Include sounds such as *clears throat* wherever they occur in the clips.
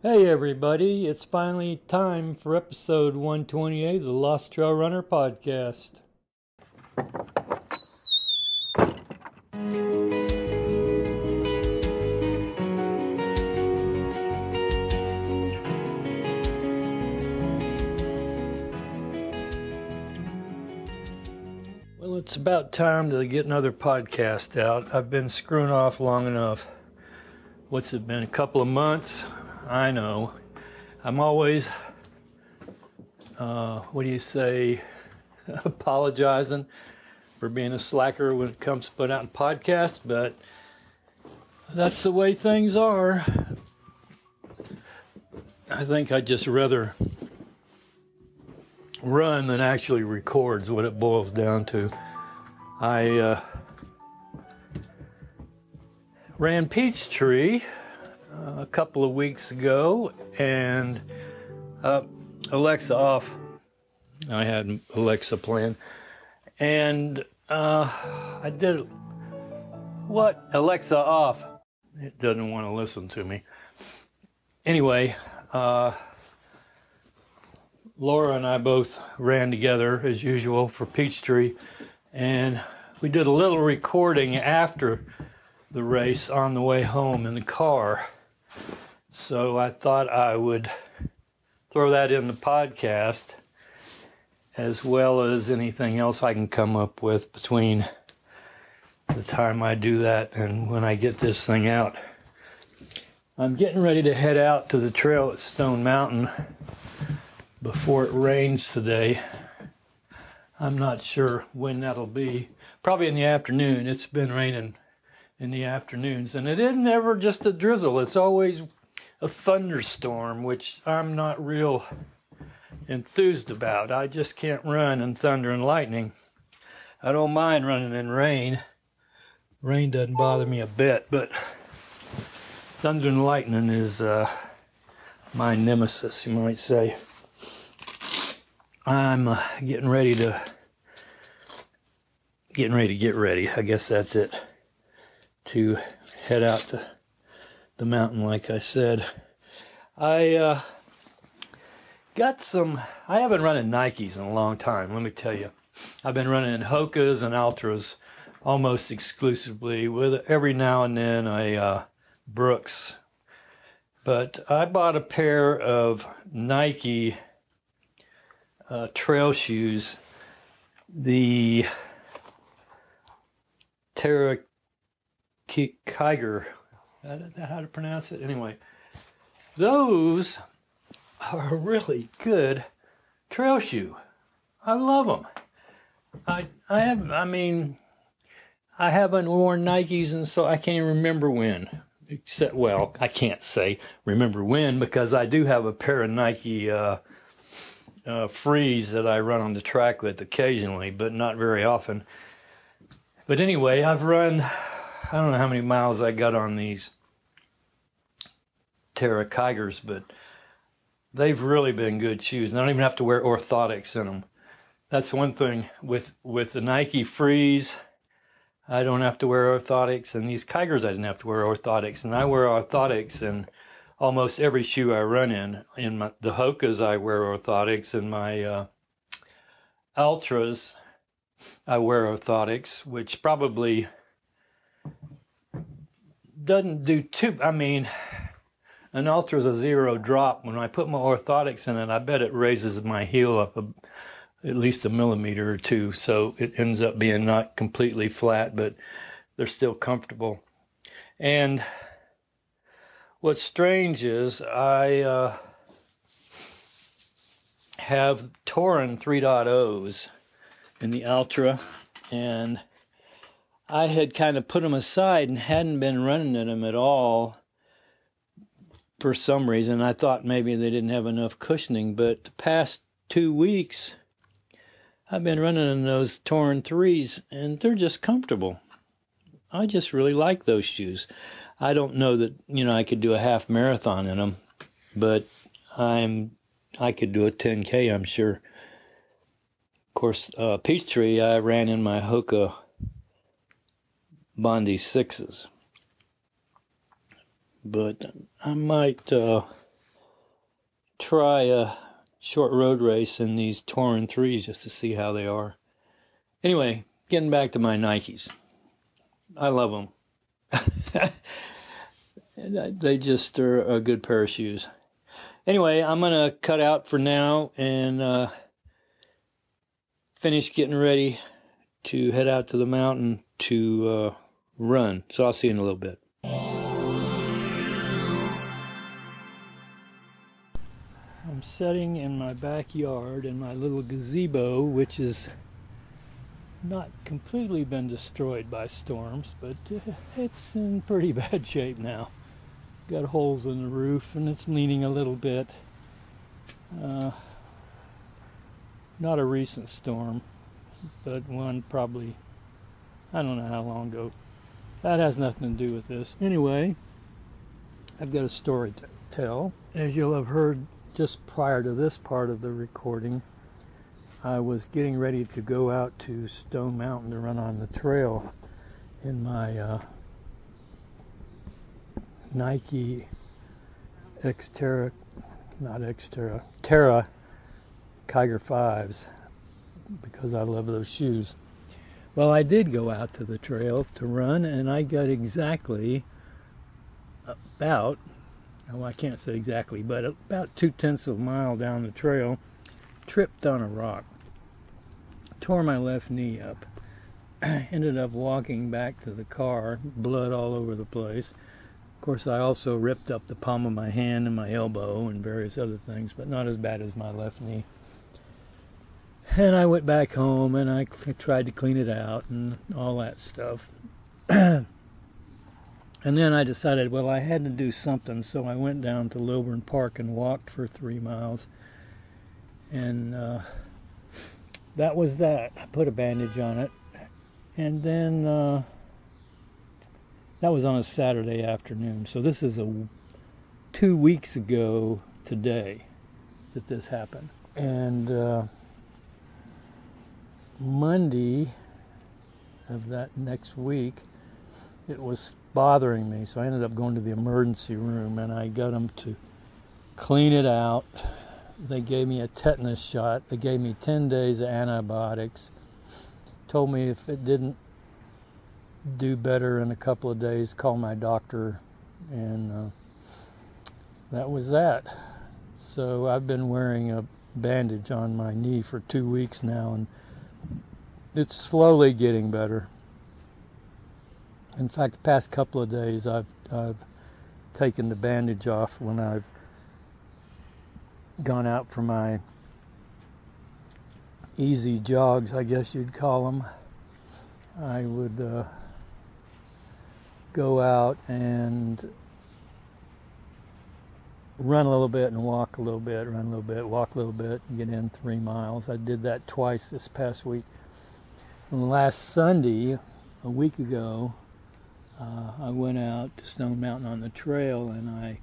Hey everybody, it's finally time for episode 128 of the Lost Trail Runner podcast. Well, it's about time to get another podcast out. I've been screwing off long enough. What's it been? A couple of months? I know. I'm always, uh, what do you say, *laughs* apologizing for being a slacker when it comes to putting out podcasts, but that's the way things are. I think I'd just rather run than actually records what it boils down to. I uh, ran Peachtree a couple of weeks ago and uh, Alexa off. I had Alexa playing and uh, I did what? Alexa off. It doesn't want to listen to me. Anyway, uh, Laura and I both ran together as usual for Peachtree, and we did a little recording after the race on the way home in the car. So I thought I would throw that in the podcast as well as anything else I can come up with between the time I do that and when I get this thing out. I'm getting ready to head out to the trail at Stone Mountain before it rains today. I'm not sure when that'll be. Probably in the afternoon. It's been raining in the afternoons, and it isn't ever just a drizzle, it's always a thunderstorm, which I'm not real enthused about. I just can't run in thunder and lightning. I don't mind running in rain. Rain doesn't bother me a bit, but thunder and lightning is uh, my nemesis, you might say. I'm uh, getting ready to getting ready to get ready. I guess that's it. To head out to the mountain, like I said. I uh, got some. I haven't run in Nikes in a long time. Let me tell you. I've been running in Hokas and Altras almost exclusively, with every now and then a uh, Brooks. But I bought a pair of Nike uh, trail shoes, the Terra Kiger. How to pronounce it? Anyway, those are a really good trail shoe. I love them. I I have I mean I haven't worn Nikes and so I can't even remember when. Except well, I can't say remember when because I do have a pair of Nike uh, uh, Frees that I run on the track with occasionally, but not very often. But anyway, I've run, I don't know how many miles I got on these Terra Kigers, but they've really been good shoes. And I don't even have to wear orthotics in them. That's one thing with, with the Nike Frees. I don't have to wear orthotics, and these Kigers I didn't have to wear orthotics, and I wear orthotics in almost every shoe I run in. In my, the Hokas, I wear orthotics. In my uh, Altras, I wear orthotics, which probably doesn't do too. I mean, an Altra is a zero drop. When I put my orthotics in it, I bet it raises my heel up a, at least a millimeter or two. So it ends up being not completely flat, but they're still comfortable. And what's strange is I uh, have Torin 3.0s in the Altra, and I had kind of put them aside and hadn't been running in them at all for some reason. I thought maybe they didn't have enough cushioning, but the past two weeks I've been running in those Torin 3s, and they're just comfortable. I just really like those shoes. I don't know that you know I could do a half marathon in them, but I'm I could do a 10k. I'm sure. Of course, uh, Peachtree I ran in my Hoka Bondi sixes, but I might uh, try a short road race in these Torin 3s just to see how they are. Anyway, getting back to my Nikes. I love them. *laughs* they just are a good pair of shoes. Anyway, I'm to cut out for now and uh, finish getting ready to head out to the mountain to uh, run. So I'll see you in a little bit. I'm sitting in my backyard in my little gazebo, which is not completely been destroyed by storms, but uh, it's in pretty *laughs* bad shape now. Got holes in the roof and it's leaning a little bit. Uh, not a recent storm, but one probably, I don't know how long ago. That has nothing to do with this. Anyway, I've got a story to tell. As you'll have heard just prior to this part of the recording, I was getting ready to go out to Stone Mountain to run on the trail in my uh, Nike Xterra, not Xterra, Terra Kiger 5s because I love those shoes. Well, I did go out to the trail to run and I got exactly about, oh, I can't say exactly, but about two tenths of a mile down the trail tripped on a rock, tore my left knee up, *clears throat* ended up walking back to the car, blood all over the place. Of course, I also ripped up the palm of my hand and my elbow and various other things, but not as bad as my left knee. And I went back home and I tried to clean it out and all that stuff. *clears throat* and then I decided, well, I had to do something, so I went down to Lilburn Park and walked for three miles and uh, that was that. I put a bandage on it, and then uh, that was on a Saturday afternoon. So this is a two weeks ago today that this happened, and uh, Monday of that next week it was bothering me so i ended up going to the emergency room and i got them to clean it out they gave me a tetanus shot. They gave me 10 days of antibiotics. Told me if it didn't do better in a couple of days, call my doctor. And uh, that was that. So I've been wearing a bandage on my knee for two weeks now, and it's slowly getting better. In fact, the past couple of days, I've, I've taken the bandage off when I've gone out for my easy jogs, I guess you'd call them. I would uh, go out and run a little bit and walk a little bit, run a little bit, walk a little bit, get in three miles. I did that twice this past week. Last Sunday, a week ago, uh, I went out to Stone Mountain on the trail and I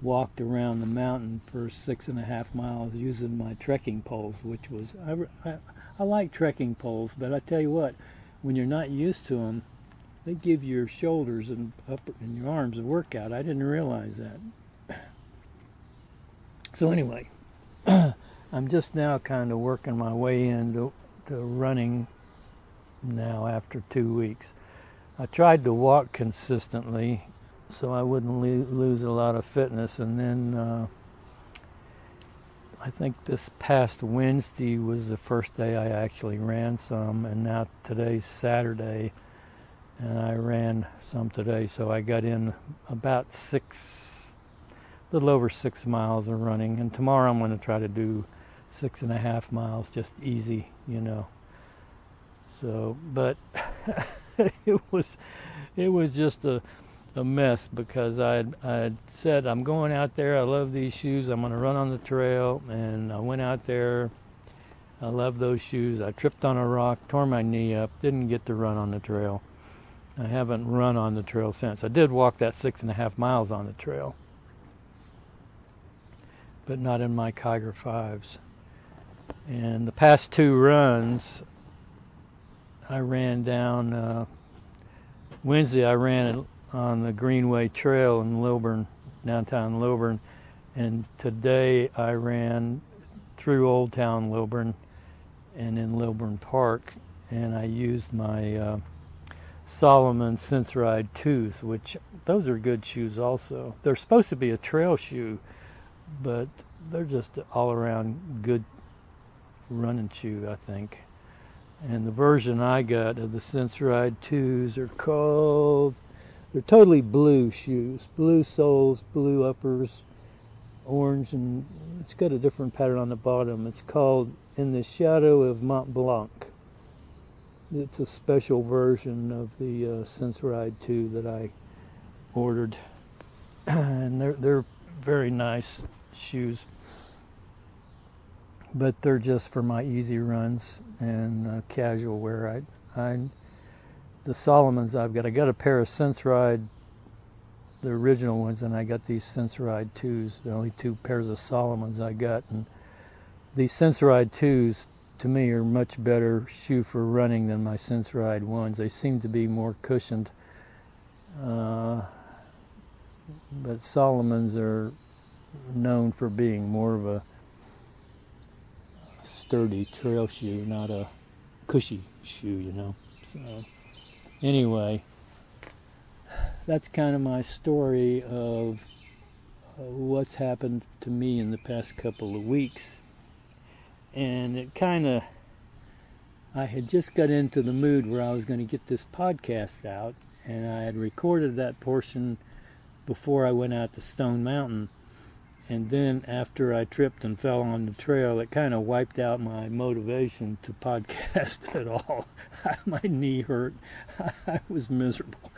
walked around the mountain for six and a half miles using my trekking poles, which was I, I, I like trekking poles, but I tell you what, when you're not used to them, they give your shoulders and upper and your arms a workout. I didn't realize that. So anyway, *clears throat* I'm just now kind of working my way into to running now after two weeks. I tried to walk consistently so I wouldn't lose a lot of fitness. And then uh, I think this past Wednesday was the first day I actually ran some, and now today's Saturday, and I ran some today. So I got in about six, a little over six miles of running, and tomorrow I'm going to try to do six and a half miles, just easy, you know. So, but *laughs* it was, it was just a a mess because I I said I'm going out there. I love these shoes. I'm going to run on the trail, and I went out there. I love those shoes. I tripped on a rock, tore my knee up, didn't get to run on the trail. I haven't run on the trail since. I did walk that six and a half miles on the trail, but not in my Kiger fives. And the past two runs, I ran down. Uh, Wednesday, I ran on the Greenway Trail in Lilburn, downtown Lilburn, And today I ran through Old Town Lilburn and in Lilburn Park, and I used my uh, Salomon Sensoride 2s, which those are good shoes also. They're supposed to be a trail shoe, but they're just all around good running shoe, I think. And the version I got of the Sensoride 2s are called, they're totally blue shoes. Blue soles, blue uppers, orange, and it's got a different pattern on the bottom. It's called In the Shadow of Mont Blanc. It's a special version of the uh, Sensoride 2 that I ordered. *clears throat* and they're, they're very nice shoes but they're just for my easy runs and uh, casual wear. I, I, the Salomons I've got, I got a pair of Sensoride, the original ones, and I got these Sensoride twos. The only two pairs of Salomons I got, and these Sensoride twos to me are much better shoe for running than my Sensoride ones. They seem to be more cushioned. Uh, but Salomons are known for being more of a sturdy trail shoe, not a cushy shoe, you know. So, anyway, that's kind of my story of uh, what's happened to me in the past couple of weeks. And it kind of, I had just got into the mood where I was going to get this podcast out, and I had recorded that portion before I went out to Stone Mountain and then after I tripped and fell on the trail, it kind of wiped out my motivation to podcast *laughs* at all. *laughs* my knee hurt. *laughs* I was miserable.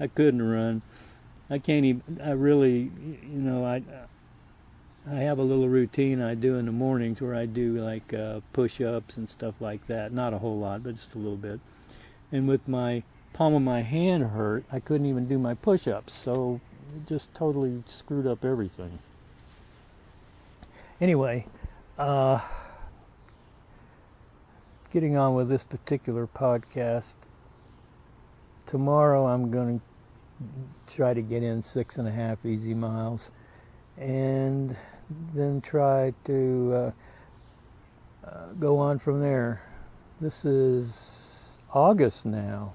I couldn't run. I can't even. I really, you know, I I have a little routine I do in the mornings where I do like uh, push-ups and stuff like that. Not a whole lot, but just a little bit. And with my palm of my hand hurt, I couldn't even do my push-ups. So it just totally screwed up everything. Anyway, uh, getting on with this particular podcast. Tomorrow I'm going to try to get in six and a half easy miles and then try to uh, uh, go on from there. This is August now,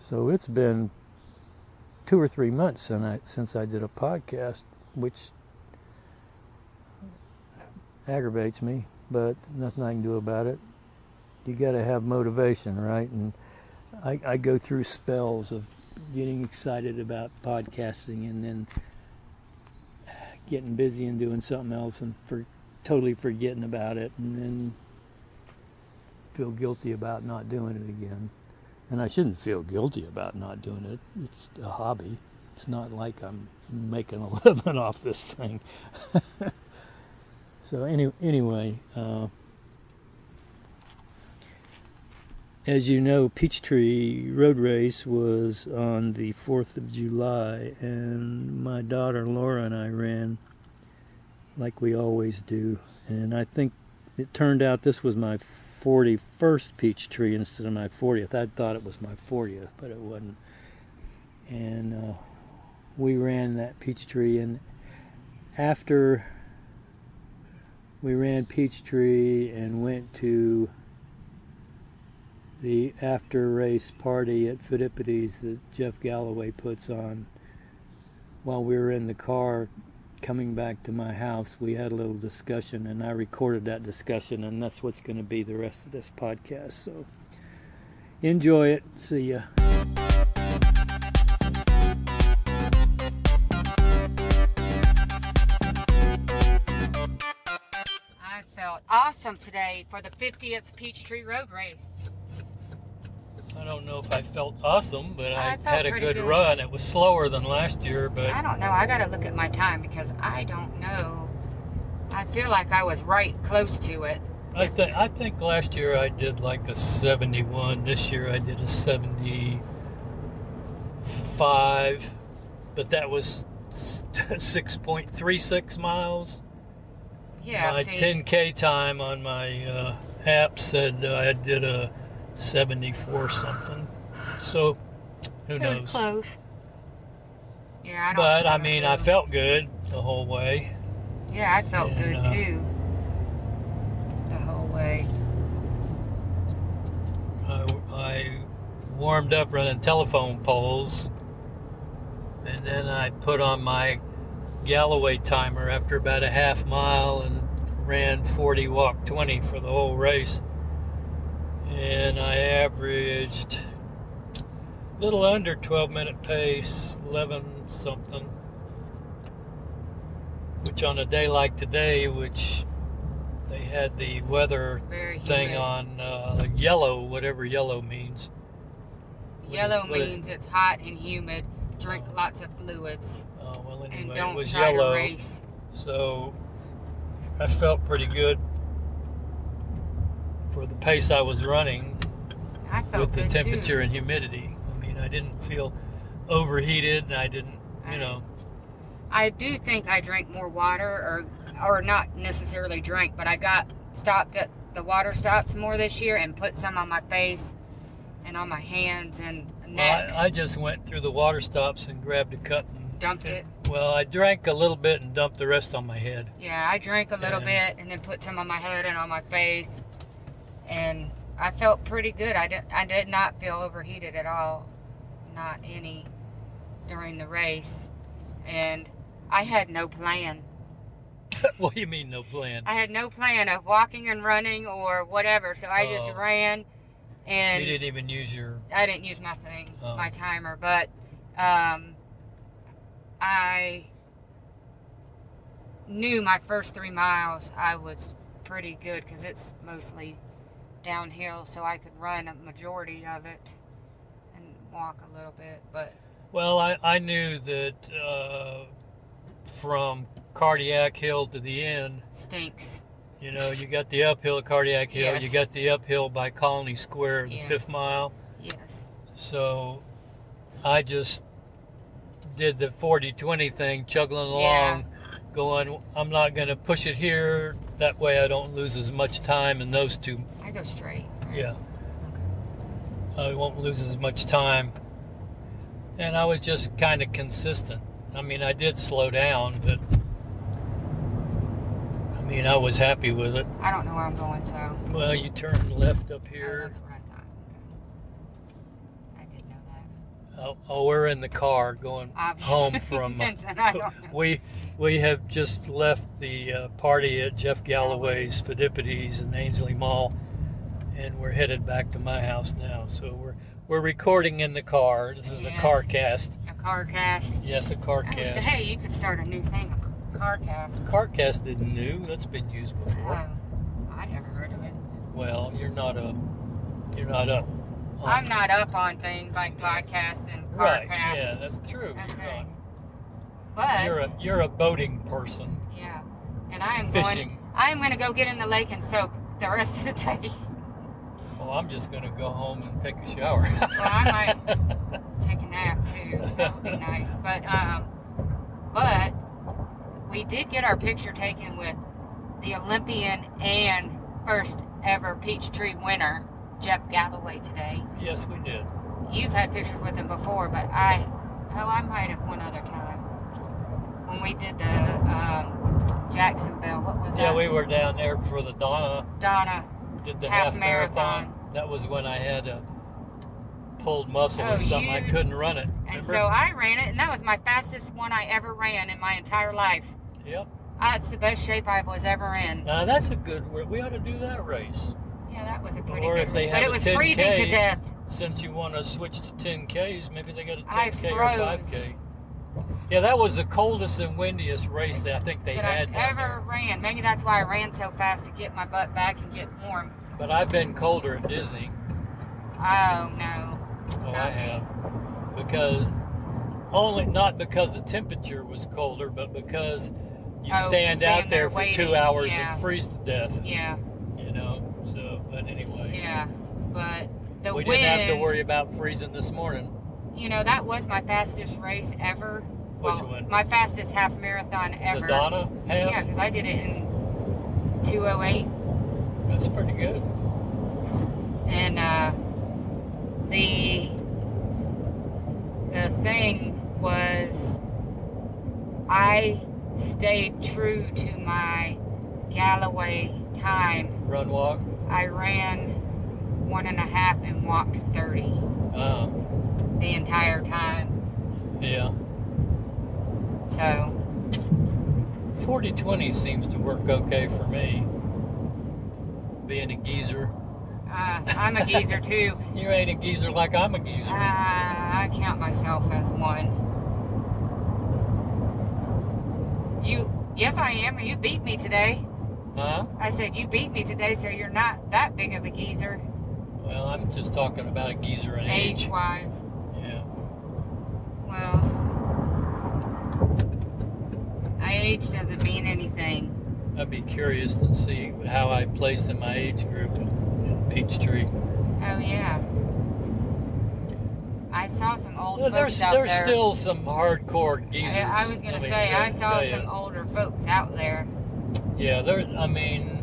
so it's been two or three months since I, since I did a podcast, which aggravates me, but nothing I can do about it. You got to have motivation, right? And I, I go through spells of getting excited about podcasting and then getting busy and doing something else and for totally forgetting about it and then feel guilty about not doing it again. And I shouldn't feel guilty about not doing it. It's a hobby. It's not like I'm making *laughs* a living off this thing. *laughs* so any, anyway, uh, as you know, Peachtree Road Race was on the 4th of July, and my daughter Laura and I ran like we always do. And I think it turned out this was my 41st peach tree instead of my 40th. I thought it was my 40th, but it wasn't. And uh, we ran that peach tree, and after we ran Peachtree and went to the after race party at Phidippides that Jeff Galloway puts on while we were in the car coming back to my house, we had a little discussion, and I recorded that discussion, and that's what's going to be the rest of this podcast. So enjoy it. See ya. I felt awesome today for the 50th Peachtree Road Race. I don't know if I felt awesome, but I, I had a good, good. run. It was slower than last year, but I don't know. I got to look at my time because I don't know. I feel like I was right close to it. I think I think last year I did like a 71. This year I did a 75, but that was *laughs* 6.36 miles. Yeah, my see, 10k time on my uh, app said uh, I did a 74 something. So who it was knows? close. Yeah, I don't But I mean, I felt good. the whole way. Yeah, I felt And, good uh, too. The whole way. I, I warmed up running telephone poles, and then I put on my Galloway timer after about a half mile and ran 40 walk 20 for the whole race. And I averaged a little under 12 minute pace, 11 something. Which on a day like today, which they had the weather thing on uh, yellow, whatever yellow means. What Yellow is- means it's hot and humid. Drink lots of fluids Oh, well, and don't it was try yellow, to race. so I felt pretty good for the pace I was running I with the temperature too. and humidity. I mean, I didn't feel overheated, and I didn't, you Right. know, I do think I drank more water, or or not necessarily drank, but I got stopped at the water stops more this year and put some on my face and on my hands and well, neck. I, I just went through the water stops and grabbed a cup and Dumped it. Well, I drank a little bit and dumped the rest on my head. Yeah, I drank a little And- bit and then put some on my head and on my face, and I felt pretty good. I did I did not feel overheated at all, not any during the race, and I had no plan. *laughs* what do you mean, no plan? I had no plan of walking and running or whatever, so I just Oh. ran, and you didn't even use your. I didn't use my thing, Oh. my timer, but um, I knew my first three miles I was pretty good because it's mostly downhill, so I could run a majority of it and walk a little bit. But Well, I, I knew that uh, from Cardiac Hill to the end, stinks. you know, you got the uphill Cardiac Hill, you got the uphill by Colony Square, the Yes. fifth mile. Yes. So I just did the 40 20 thing, chugging along, going, I'm not going to push it here. That way I don't lose as much time in those two. I go straight. right? Yeah. I won't lose as much time. And I was just kind of consistent. I mean, I did slow down, but I mean, I was happy with it. I don't know where I'm going, so. Well, you turn left up Oh, here. that's what I thought. Okay. I did know that. Oh, oh, we're in the car going home *laughs* from. Since then, I don't know. we we have just left the uh, party at Jeff Galloway's Phidippides in Ansley Mall, and we're headed back to my house now. So we're we're recording in the car. This is a car cast. A car cast. Yes, a car cast. hey, you could start a new thing, a car cast. Car cast isn't new. That's been used before. Oh, I never heard of it. Well, you're not a you're not up. On- I'm not up on things like podcasts and car right. Yeah, that's true. Okay. But You're a you're a boating person. yeah, and I am Fishing. going. I am going to go get in the lake and soak the rest of the day. Well, I'm just gonna go home and take a shower. Well, I might *laughs* Take a nap too. That would be nice. But um, but we did get our picture taken with the Olympian and first ever Peachtree winner, Jeff Galloway today. yes, we did. You've had pictures with him before, but I, oh, I might have one other time when we did the um, Jacksonville. What was Yeah, that? Yeah, we were down there for the Donna Donna. did the Half half, marathon. marathon. That was when I had a pulled muscle Oh, or something. I couldn't run it. And so I ran it, and that was my fastest one I ever ran in my entire life. yep. That's the best shape I was ever in. Now that's a good. We ought to do that race. Yeah, that was a pretty Or good if they one. But it was 10K, freezing to death. Since you want to switch to 10Ks, maybe they got a 10K or froze. 5K. Yeah, that was the coldest and windiest race that I think they that had I've ever there. ran. Maybe that's why I ran so fast to get my butt back and get warm. But I've been colder at Disney. Oh no. Oh, I me. have. Because only not because the temperature was colder, but because you Oh, stand out there there for waiting, two hours yeah. and freeze to death. Yeah, You know. So, but anyway, yeah. But the we wind. didn't have to worry about freezing this morning. You know that was my fastest race ever. Which Well, one? My fastest half marathon ever. The Donna half. Yeah, because I did it in 208. That's pretty good. and uh, the the thing was I stayed true to my Galloway time. Run walk. I ran one and a half and walked 30 Uh, the entire time. yeah. So, 40 20 seems to work okay for me. Being a geezer. uh, I'm a geezer *laughs* too. You ain't a geezer like I'm a Uh, geezer. I count myself as one. You, yes, I am. You beat me today. Huh? I said you beat me today, so you're not that big of a geezer, Well, I'm just talking about a geezer in age. age wise. Yeah. Well, I age doesn't mean anything. I'd be curious to see how I placed in my age group in, in Peachtree. Oh yeah. I saw some old Well, folks there's out there's there. still some hardcore geezers. I, I was gonna say I saw some older folks out there. Yeah, they're. I mean,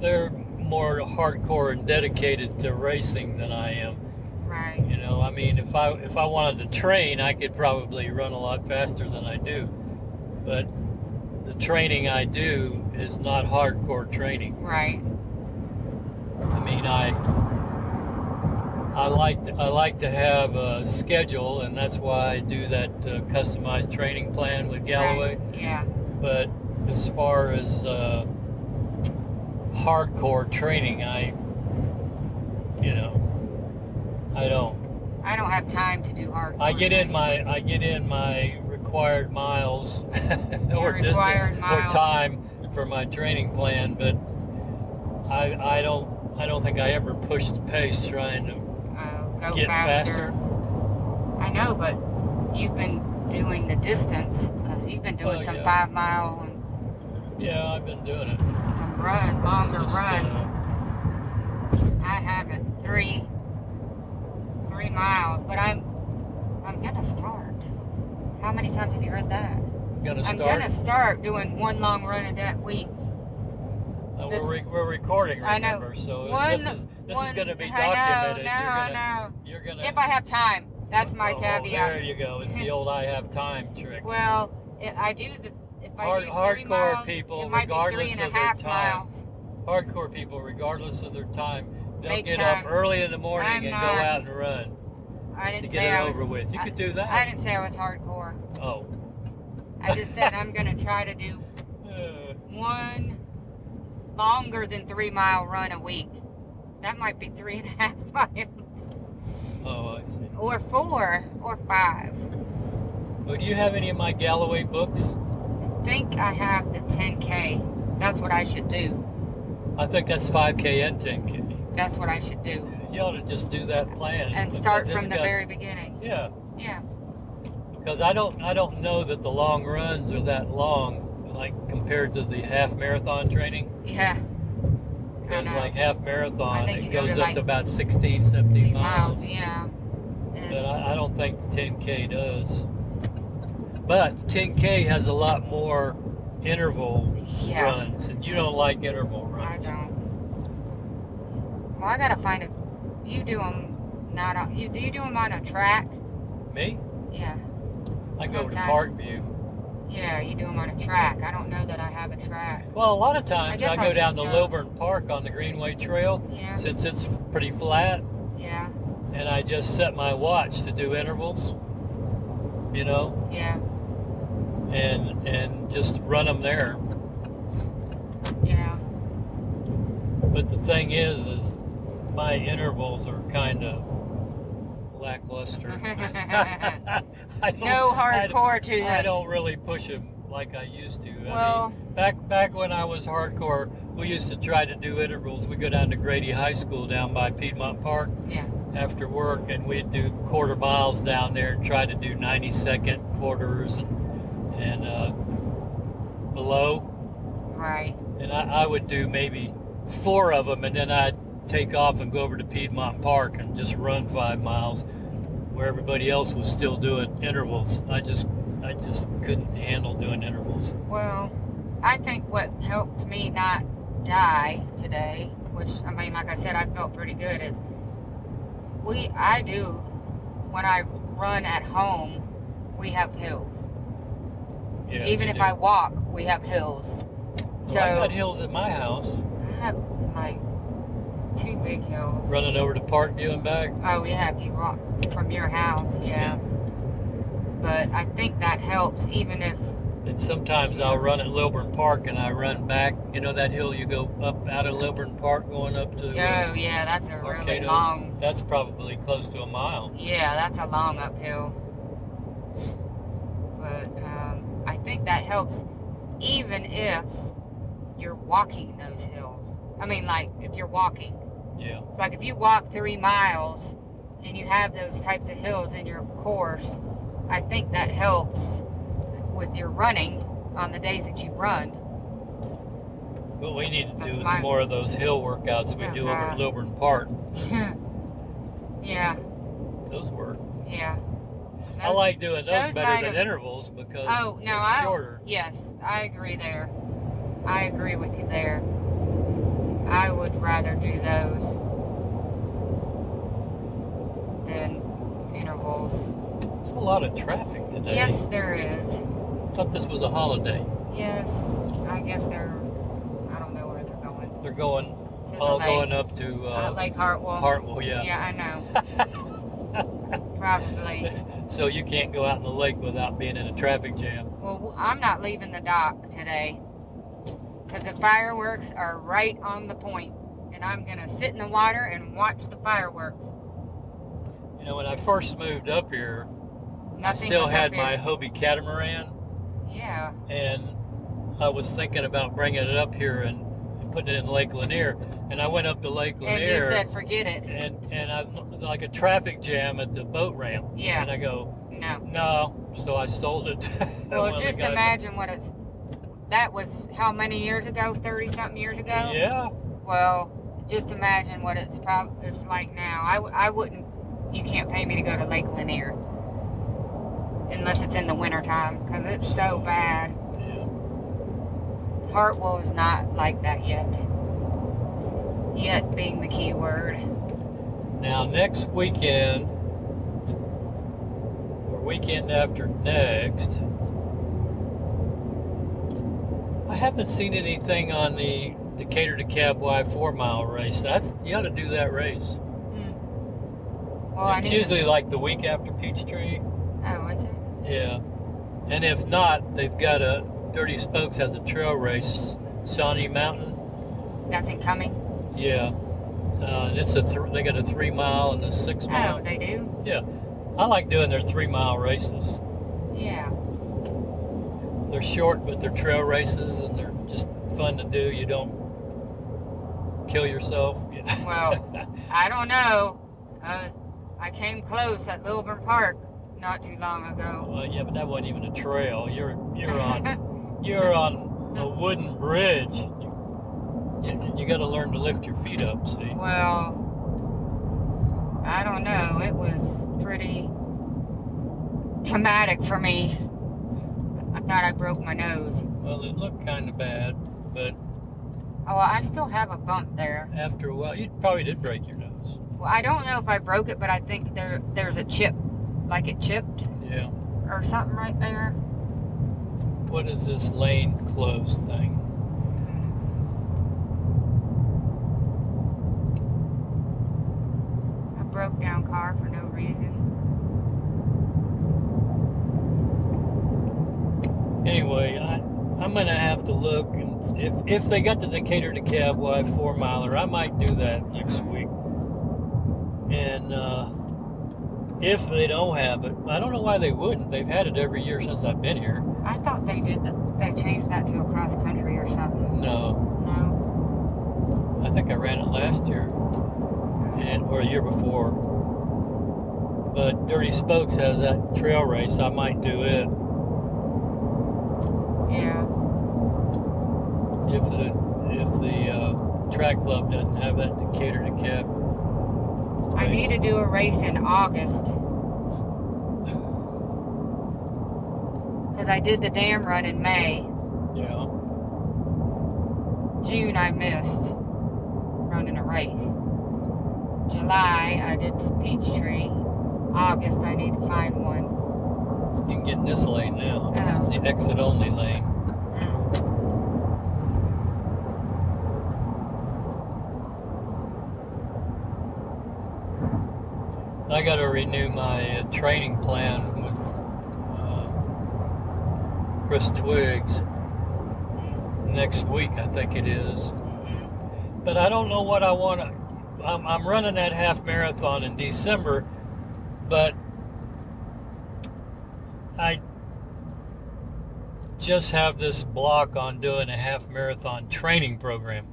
they're more hardcore and dedicated to racing than I am. Right. You know, I mean, if I if I wanted to train, I could probably run a lot faster than I do. But the training I do is not hardcore training. Right. I mean, I I like to, I like to have a schedule, and that's why I do that uh, customized training plan with Galloway. Right. Yeah. But as far as uh, hardcore training, I you know I don't. I don't have time to do hard. I get in my I get in my required miles *laughs* or required distance miles. or time for my training plan, but I I don't I don't think I ever pushed the pace trying to go get faster. I know, but you've been doing the distance because you've been doing Well, some yeah. five mile and yeah I've been doing it. some run longer Just, uh, runs. I haven't three three miles, but I'm I'm gonna start. How many times have you heard that? Gonna I'm gonna start doing one long run a that week. uh, we're, re- we're recording, I know. So One, this is this one, is gonna be I documented. no, you're gonna know. you're gonna. If I have time, that's my oh, caveat. there you go. It's the *laughs* old I have time trick. Well, I do the if I Hard- do three hardcore miles, people, it might be three regardless and a of their time, miles. Hardcore people, regardless of their time, they'll Make get time. up early in the morning I'm and not. go out and run I to didn't get say it I over was, with. You I, could do that. I didn't say I was hardcore. Oh. I just said I'm gonna try to do *laughs* Uh, one longer than three mile run a week. That might be three and a half *laughs* miles, oh, I see. or four, or five. Well, do you have any of my Galloway books? I think I have the 10k. That's what I should do. I think that's 5K and 10K. That's what I should do, You ought to just do that plan. and start from the got- very beginning. Yeah, Yeah. because I don't, I don't know that the long runs are that long, like compared to the half marathon training. Yeah. Because like half marathon, it go goes to, up like, to about 16, 17 miles. miles. Yeah. And- But I, I don't think the 10K does. But 10K has a lot more interval yeah. runs, and you don't like interval runs. I don't. Well, I gotta find a. You do them not on. You do you do them on a track? Me? Yeah. I go to Parkview. Yeah, you do them on a track. I don't know that I have a track. Well, a lot of times I, guess go I down to go. Lilburn Park on the Greenway Trail Yeah. since it's pretty flat, Yeah. and I just set my watch to do intervals. You know, Yeah. and and just run them there. Yeah. But the thing is, is my intervals are kind of lackluster. *laughs* *laughs* I No I hardcore to that. I don't really push them like I used to. I Well- mean, back back when I was hardcore, we used to try to do intervals. We go down to Grady High School down by Piedmont Park Yeah. after work, and we'd do quarter miles down there and try to do 90 second quarters and and uh, below. Right. And I, I would do maybe four of them, and then I'd take off and go over to Piedmont Park and just run five miles, where everybody else was still doing intervals. I just, I just couldn't handle doing intervals. Well, I think what helped me not die today, which I mean, like I said, I felt pretty good. Is we I do when I run at home, we have hills. Yeah, Even if do. I walk, we have hills. Well, so I got hills at my house, I have like two big hills. running over to Parkview and back. Oh yeah, if you walk from your house, yeah. But I think that helps even if And sometimes I'll run at Lilburn Park and I run back. You know that hill you go up out of Lilburn Park going up to. oh yeah, that's a really long That's probably close to a mile. yeah, that's a long uphill. But um, I think that helps even if you're walking those hills. I mean like if you're walking. Yeah. Like if you walk three miles and you have those types of hills in your course, I think that helps with your running on the days that you run. What we need to do is my- more of those hill workouts we Oh, do over at. Lilburn Park. *laughs* yeah, Those work. yeah. I like doing those, those better than have- intervals because Oh no, they're I shorter. yes, I agree there. I agree with you there. I would rather do those than intervals. There's a lot of traffic today. Yes, there is. I thought this was a holiday. Yes, I guess they're. I don't know where they're going. They're going To the all lake. going up to Uh, uh, Lake Hartwell. Hartwell, yeah. Yeah, I know. *laughs* Probably. so you can't go out in the lake without being in a traffic jam. Well, I'm not leaving the dock today because the fireworks are right on the point, and I'm gonna sit in the water and watch the fireworks. You know, when I first moved up here, I still had my. Hobie catamaran, Yeah. and I was thinking about bringing it up here and putting it in Lake Lanier. And I went up to Lake Lanier. And you said forget it. and and I like a traffic jam at the boat ramp. Yeah. And I go, No. no. So I sold it. *laughs* Well, one of the just imagine what it's. That was how many years ago? Thirty something years ago. Yeah. Well, just imagine what it's prob- it's like now. I, I wouldn't. You can't pay me to go to Lake Lanier unless it's in the wintertime because it's so bad. Yeah. Hartwell is not like that yet. Yet being the key word. Now next weekend, or weekend after next, I haven't seen anything on the Decatur DeKalb Y four mile race. That's you ought to do that race. Well, I it's usually like the week after Peachtree. oh, is it? Yeah, and if not, they've got a Dirty Spokes has a trail race, Shawnee Mountain. That's incoming. Yeah, uh, it's a th- they got a three mile and a six mile. Oh, they do. Yeah, I like doing their three mile races. Yeah. They're short, but they're trail races, and they're just fun to do. You don't kill yourself. you know. Well, *laughs* I don't know. Uh, I came close at Lilburn Park not too long ago. Well, yeah, but that wasn't even a trail. You're you're *laughs* on you're on a wooden bridge. You, you, you got to learn to lift your feet up. See. Well, I don't know. It was pretty traumatic for me. I thought I broke my nose. Well, it looked kind of bad, but Oh, well, I still have a bump there. after a while, you probably did break your nose. Well, I don't know if I broke it, but I think there there's a chip, like it chipped Yeah. or something right there. What is this lane closed thing? A broke down car for no reason. Anyway, I, I'm gonna have to look, and if if they got the Decatur DeKalb Y four miler, I might do that next week. And uh, if they don't have it, I don't know why they wouldn't. They've had it every year since I've been here. I thought they did. The, they changed that to a cross country or something. No, No. I think I ran it last year, and or a year before. But Dirty Spokes has that trail race. I might do it Yeah. If the if the uh, track club doesn't have that Decatur to Cab. I need to do a race in August. Because I did the dam run in May. Yeah. June I missed running a race. July I did Peachtree. August I need to find one. You can get in this lane now. This is the exit only lane. Mm. I got to renew my uh, training plan with uh, Chris Twiggs next week, I think it is. Mhm. But I don't know what I want to. I'm, I'm running that half marathon in December, but I just have this block on doing a half marathon training program.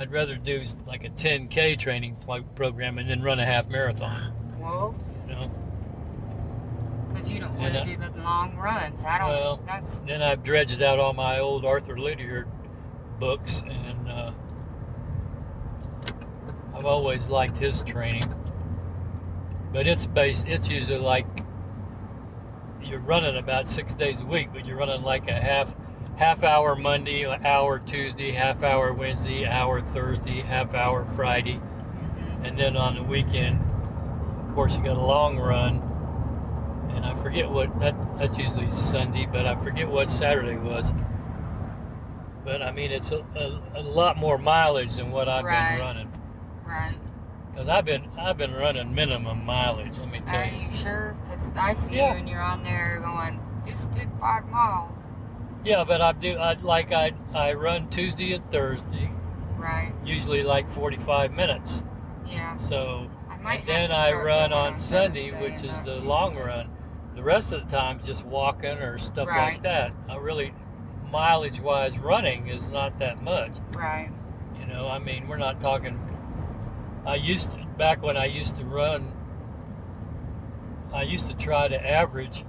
I'd rather do like a 10K training program and then run a half marathon, Well, you know? because you don't want to do the long runs. I don't. well, that's Then I've dredged out all my old Arthur Lydiard books, and uh, I've always liked his training. But it's based. It's usually like you're running about six days a week, but you're running like a half half hour Monday, hour Tuesday, half hour Wednesday, hour Thursday, half hour Friday, mhm. and then on the weekend, of course, you got a long run. And I forget what that that's usually Sunday, but I forget what Saturday was. But I mean, it's a, a, a lot more mileage than what I've Right. been running. right. Cause I've been I've been running minimum mileage. Let me tell Are you. you sure? Because I see Yeah. you and you're on there going, just did five miles. Yeah, but I do. I like I I run Tuesday and Thursday, Right. usually like 45 minutes. Yeah. So and then I run going on Sunday, Thursday which is the Tuesday. long run. The rest of the time, just walking or stuff Right. like that. I really, mileage wise, running is not that much. Right. You know, I mean, we're not talking. I used to, back when I used to run, I used to try to average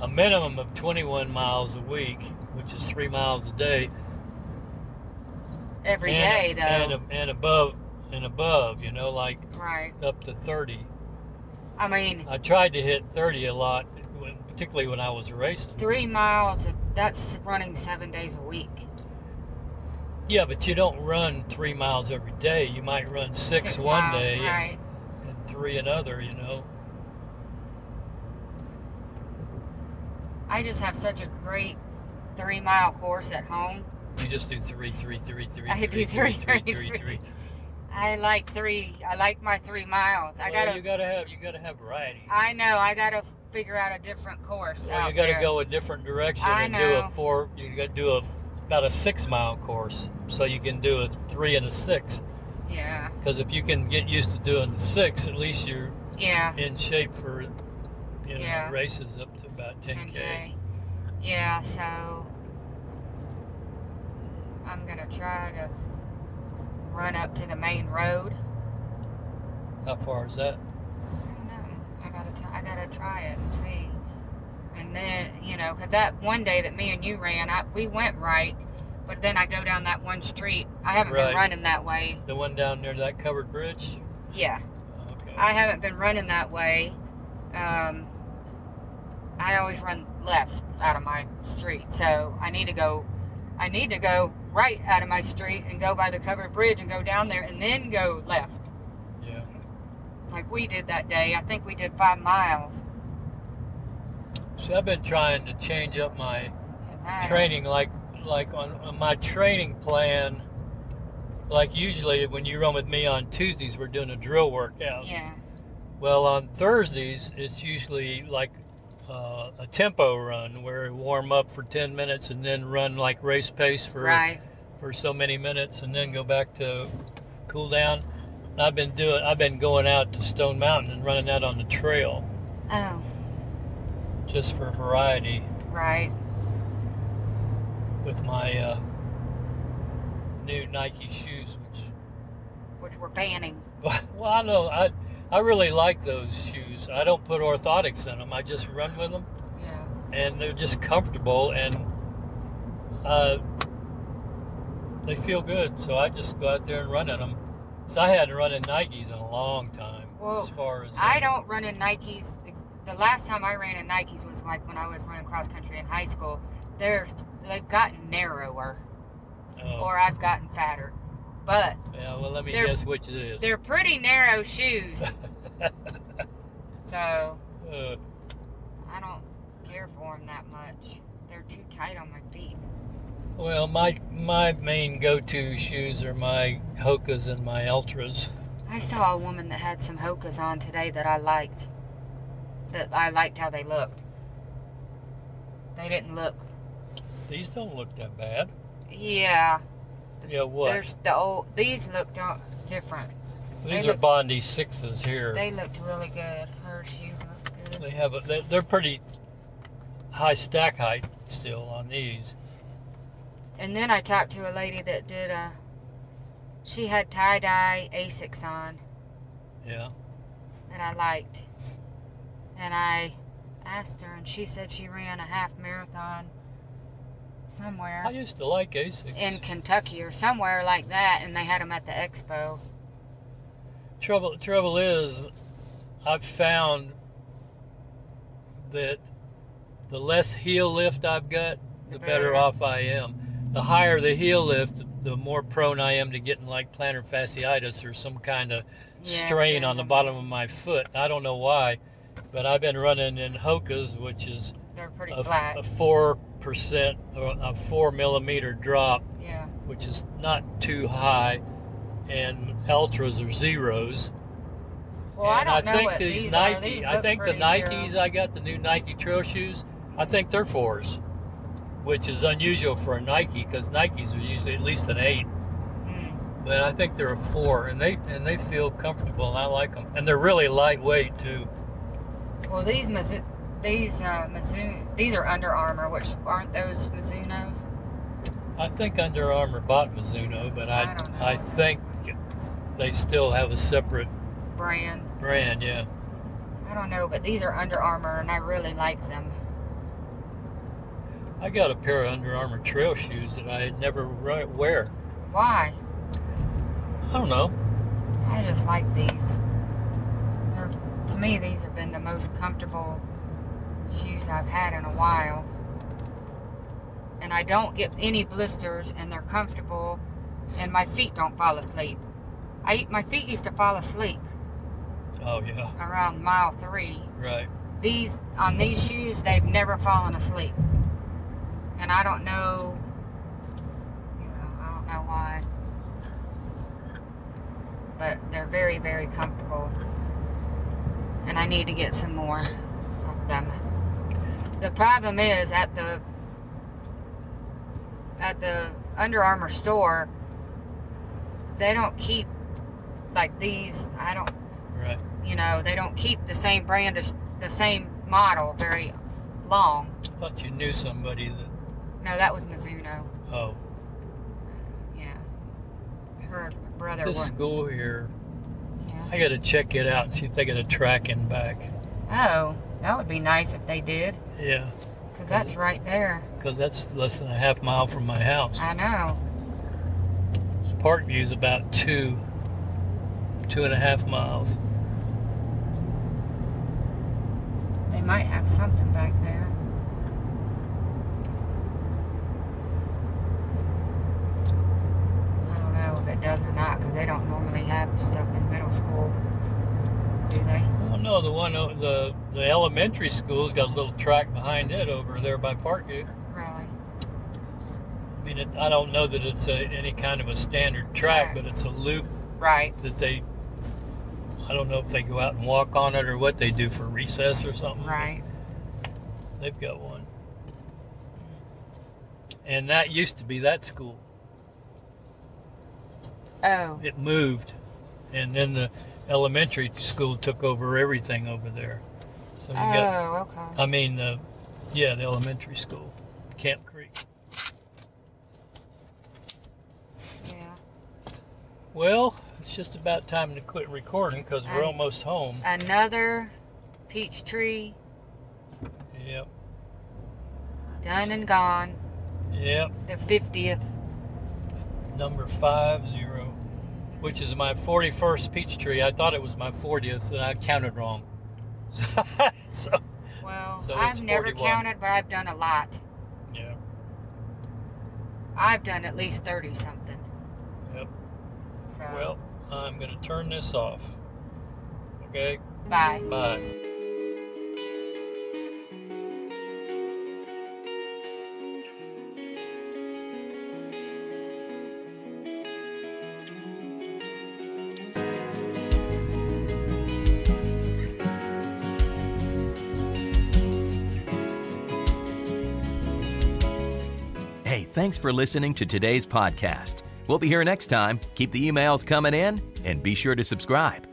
a minimum of 21 miles a week, which is three miles a day. Every and, day, though. And, and above, and above, you know, like right. up to 30. I mean, I tried to hit 30 a lot, particularly when I was racing. three miles, that's running seven days a week. Yeah, but you don't run three miles every day. You might run six, one miles, day Right. and three another, you know. I just have such a great three mile course at home. You just do three, three, three, three, I do three, three, three, three. I like three. I like my three miles. I Well, gotta. You gotta have. You gotta have variety. I know. I gotta figure out a different course Well, you gotta go a different direction I and do a four. You gotta do a about a six mile course, so you can do a three and a six. Yeah. Because if you can get used to doing the six, at least you're Yeah. in shape for you know Yeah. races up to about 10k. 10K. Yeah. So I'm gonna try to run up to the main road. How far is that? I don't know. I gotta. T- I gotta try it and see. And then you know, because that one day that me and you ran, I, we went right, but then I go down that one street. I haven't Right. been running that way. The one down near that covered bridge. Yeah. Okay. I haven't been running that way. Um, I always run left out of my street, so I need to go. I need to go right out of my street and go by the covered bridge and go down there and then go left, yeah. like we did that day. I think we did five miles. See, I've been trying to change up my training like like on, on my training plan like usually when you run with me on tuesdays we're doing a drill workout Yeah. well on thursdays it's usually like uh, a tempo run where we warm up for 10 minutes and then run like race pace for Right. for so many minutes and then go back to cool down And i've been doing i've been going out to stone mountain and running out on the trail Oh. just for variety Right. with my uh, new nike shoes which Which we're banning. *laughs* Well, I know I I really like those shoes. I don't put orthotics in them. I just run with them, Yeah. and they're just comfortable and uh, they feel good. So I just go out there and run in them. So I hadn't run in Nikes in a long time. Well, as far as I don't run in Nikes. The last time I ran in Nikes was like when I was running cross country in high school. They're they've gotten narrower, Oh, or I've gotten fatter, but yeah. Well, let me guess which it is. they're pretty narrow shoes. *laughs* So Uh, I don't care for them that much. They're too tight on my feet. Well, my my main go-to shoes are my Hokas and my Altras. I saw a woman that had some Hokas on today that I liked. That I liked how they looked. They didn't look. These don't look that bad. Yeah, Yeah, what? there's the old. These looked uh, different. These they are look- Bondi sixes here. They looked really good. Her shoe looked good. They have a, they- they're pretty high stack height still on these. And then I talked to a lady that did a. She had tie dye Asics on Yeah. that I liked, and I asked her, and she said she ran a half marathon somewhere. I used to like Asics. in Kentucky or somewhere like that, and they had them at the expo. trouble trouble is, I've found that the less heel lift I've got, the The better better. off I am. The higher the heel lift, the more prone I am to getting like plantar fasciitis or some kind of Yeah, strain on the bottom of my foot. I don't know why, but I've been running in Hokas, which is They're pretty a, flat. a four percent or a four millimeter drop, yeah. which is not too high, and Altras are zeros. Well, I don't I know think what these, these Nike, are. These I think the Nikes zero. I got the new Nike trail shoes. I think they're fours, which is unusual for a Nike because Nikes are usually at least an eight. Mm. But I think they're a four, and they and they feel comfortable, and I like them. And they're really lightweight too. Well, these Mizu- these uh, Mizuno, these are Under Armour, which aren't those Mizunos. I think Under Armour bought Mizuno, but I I. I think they still have a separate brand. brand. Yeah. I don't know, but these are Under Armour, and I really like them. I got a pair of Under Armour trail shoes that I never wear. Why? I don't know. I just like these. They're, to me, these have been the most comfortable shoes I've had in a while. And I don't get any blisters, and they're comfortable, and my feet don't fall asleep. I my feet used to fall asleep Oh yeah. around mile three. Right. These on these shoes, they've never fallen asleep, and I don't know. You know, I don't know why, but they're very, very comfortable, and I need to get some more of them. The problem is at the at the Under Armour store, they don't keep like these. I don't Right. you know, they don't keep the same brand as the same model very long. I thought you knew somebody that. No, that was Mizuno. Oh, Yeah. Her brother this school here. Yeah. I got to check it out and see if they got a tracking back. Oh, that would be nice if they did, Yeah, because that's right there. because that's less than a half mile from my house. I know. Parkview's about two, two and a half miles. They might have something back there. I don't know if it does or not, because they don't normally have stuff in middle school, do they? Oh no, the one uh, the the elementary school's got a little track behind it over there by Parkview. Really? I mean, it, I don't know that it's a, any kind of a standard track, Track. but it's a loop Right. that they. I don't know if they go out and walk on it or what they do for recess or something. Right. They've got one. And that used to be that school. Oh. It moved. And then the elementary school took over everything over there. So got, Oh, okay. I mean, yeah, the elementary school, Camp Creek. Yeah. Well, it's just about time to quit recording because we're almost home. Another Peachtree Yep, done and gone. yep. The 50th. Number five zero, which is my 41st Peachtree. I thought it was my 40th, and I counted wrong. *laughs* so, Well, So I've never 41. counted, but I've done a lot. yeah, I've done at least 30 something. Yep. So, well, I'm going to turn this off. Okay, bye. bye. Thanks for listening to today's podcast. We'll be here next time. Keep the emails coming in and be sure to subscribe.